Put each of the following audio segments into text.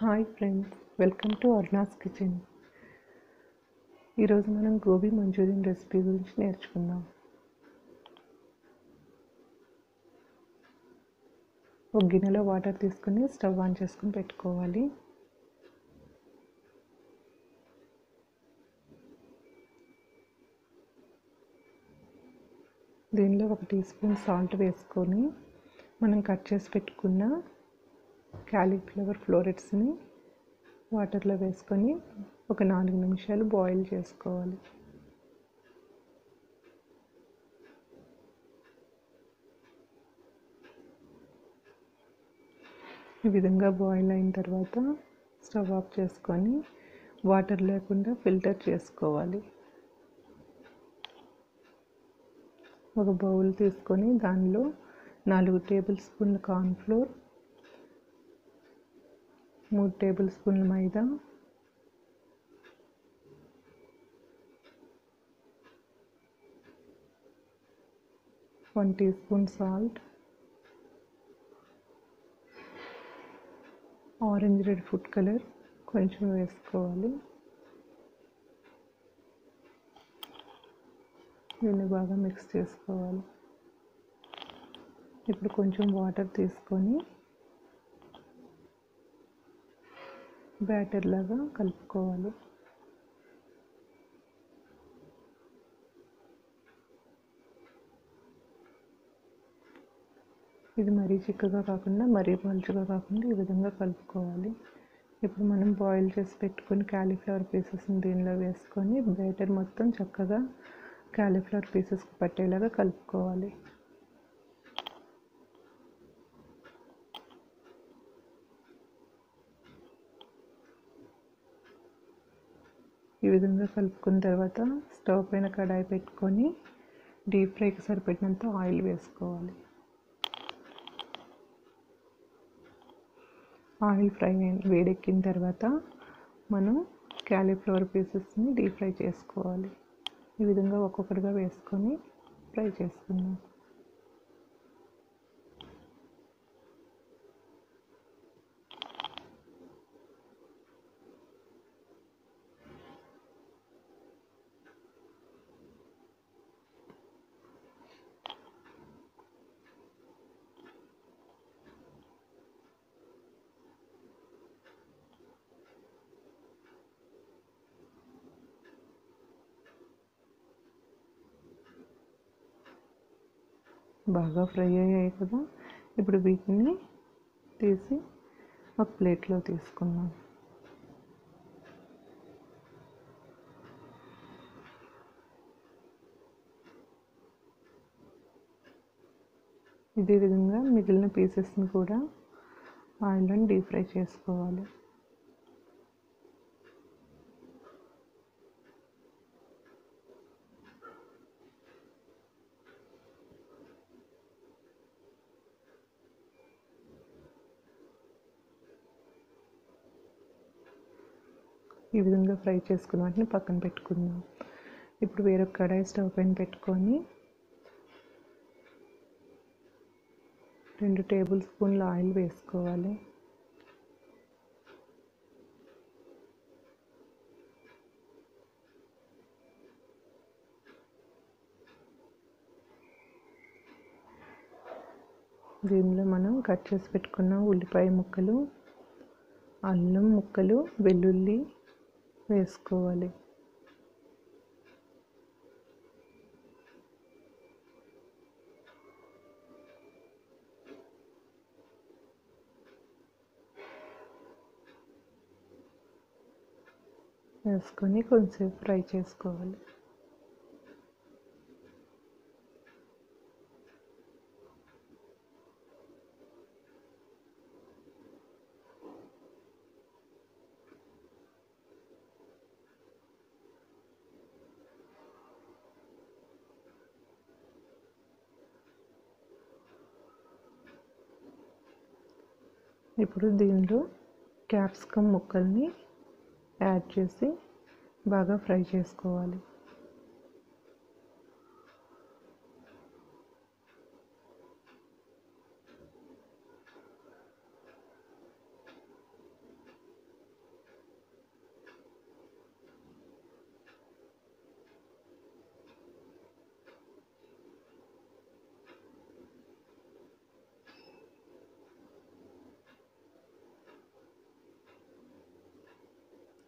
Hi friends welcome to Arna's kitchen. ఈరోజు మనం gobi Manchurian recipe గురించి నేర్చుకుందాం. ఒక గిన్నెలో వాటర్ తీసుకుని స్టవ్ ఆన్ చేసుకుని పెట్టుకోవాలి. దీనిలో ఒక టీ స్పూన్ సాల్ట్ వేసుకొని మనం కట్ చేసి పెట్టుకున్న క్యాలీఫ్లవర్ ఫ్లోరెట్స్ని వాటర్లో వేసుకొని ఒక నాలుగు నిమిషాలు బాయిల్ చేసుకోవాలి. ఈ విధంగా బాయిల్ అయిన తర్వాత స్టవ్ ఆఫ్ చేసుకొని వాటర్ లేకుండా ఫిల్టర్ చేసుకోవాలి. ఒక బౌల్ తీసుకొని దానిలో నాలుగు టేబుల్ స్పూన్ల కార్న్ఫ్లోర్ మూడు టేబుల్ స్పూన్ల maida. One teaspoon salt. Orange red food colour కొంచెం వేసుకోవాలి. దీన్ని బాగా మిక్స్ చేసుకోవాలి. ఇప్పుడు కొంచెం వాటర్ తీసుకొని బ్యాటర్ లాగా కలుపుకోవాలి. ఇది మరీ చిక్కగా కాకుండా మరీ పలుచగా కాకుండా ఈ విధంగా కలుపుకోవాలి. ఇప్పుడు మనం బాయిల్ చేసి పెట్టుకుని క్యాలీఫ్లవర్ పీసెస్ని దీనిలో వేసుకొని బ్యాటర్ మొత్తం చక్కగా క్యాలీఫ్లవర్ పీసెస్కి పట్టేలాగా కలుపుకోవాలి. ఈ విధంగా కలుపుకున్న తర్వాత స్టవ్ పైన కడాయి పెట్టుకొని డీప్ ఫ్రైకి సరిపెట్టినంత ఆయిల్ వేసుకోవాలి. ఆయిల్ ఫ్రై వేడెక్కిన తర్వాత మనం క్యాలీఫ్లవర్ పీసెస్ని డీప్ ఫ్రై చేసుకోవాలి. ఈ విధంగా ఒక్కొక్కటిగా వేసుకొని ఫ్రై చేసుకుందాం. బాగా ఫ్రై అయ్యాయి కదా. ఇప్పుడు వీటిని తీసి ఒక ప్లేట్లో తీసుకున్నాను ఇదే విధంగా మిగిలిన పీసెస్ని కూడా ఆయిల్లో డీప్ ఫ్రై చేసుకోవాలి. ఈ విధంగా ఫ్రై చేసుకున్న వాటిని పక్కన పెట్టుకుందాం. ఇప్పుడు వేరొక కడాయి స్టవ్ పైన పెట్టుకొని రెండు టేబుల్ స్పూన్ల ఆయిల్ వేసుకోవాలి. దీనిలో మనం కట్ చేసి పెట్టుకున్న ఉల్లిపాయ ముక్కలు అల్లం ముక్కలు వెల్లుల్లి వేసుకోవాలి. వేసుకొని కొంచెం ఫ్రై చేసుకోవాలి. ఇప్పుడు దీనిలో క్యాప్సికమ్ ముక్కల్ని యాడ్ చేసి బాగా ఫ్రై చేసుకోవాలి.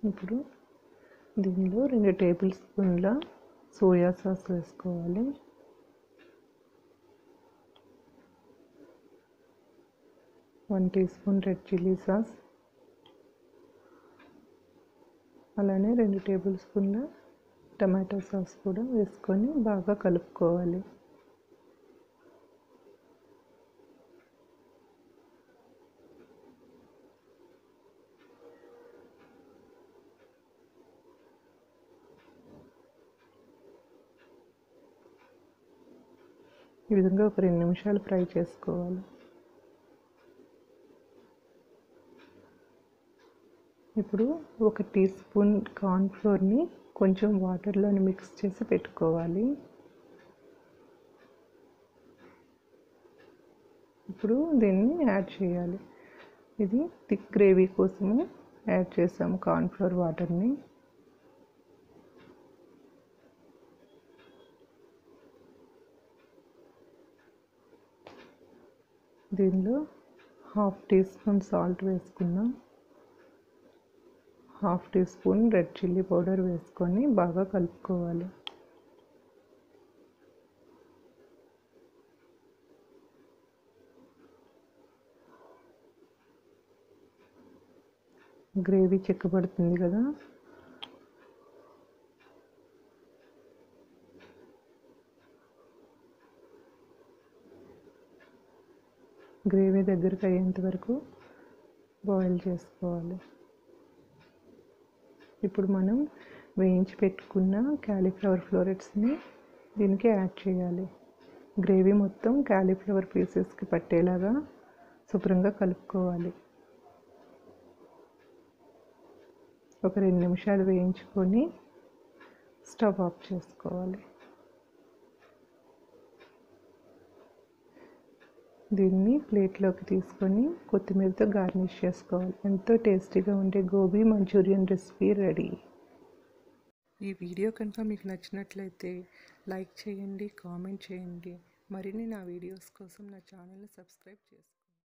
ఇప్పుడు దీనిలో రెండు టేబుల్ స్పూన్ల సోయా సాస్ వేసుకోవాలి. One teaspoon red chilli sauce. అలానే రెండు టేబుల్ స్పూన్ల టమాటో సాస్ కూడా వేసుకొని బాగా కలుపుకోవాలి. ఈ విధంగా ఒక రెండు నిమిషాలు ఫ్రై చేసుకోవాలి. ఇప్పుడు ఒక టీ స్పూన్ కార్న్ఫ్లోర్ని కొంచెం వాటర్లోని మిక్స్ చేసి పెట్టుకోవాలి. ఇప్పుడు దీన్ని యాడ్ చేయాలి. ఇది థిక్ గ్రేవీ కోసము యాడ్ చేసాము కార్న్ఫ్లోర్ వాటర్ని దీనిలో హాఫ్ టీ స్పూన్ సాల్ట్ వేసుకున్నాం half teaspoon red chilli powder వేసుకొని బాగా కలుపుకోవాలి. గ్రేవీ చెక్కబడుతుంది కదా? గ్రేవీ దగ్గరికి అయ్యేంత వరకు బాయిల్ చేసుకోవాలి. ఇప్పుడు మనం వేయించి పెట్టుకున్న క్యాలీఫ్లవర్ ఫ్లోరెట్స్ని దీనికి యాడ్ చేయాలి. గ్రేవీ మొత్తం క్యాలీఫ్లవర్ పీసెస్కి పట్టేలాగా శుభ్రంగా కలుపుకోవాలి. ఒక రెండు నిమిషాలు వేయించుకొని స్టవ్ ఆఫ్ చేసుకోవాలి. దీన్ని ప్లేట్లోకి తీసుకొని కొత్తిమీరతో గార్నిష్ చేసుకోవాలి. ఎంతో టేస్టీగా ఉండే గోబీ మంచూరియన్ రెసిపీ రెడీ. ఈ వీడియో కనుక మీకు నచ్చినట్లయితే లైక్ చేయండి కామెంట్ చేయండి. మరిన్ని నా వీడియోస్ కోసం నా ఛానల్ని సబ్స్క్రైబ్ చేసుకోండి.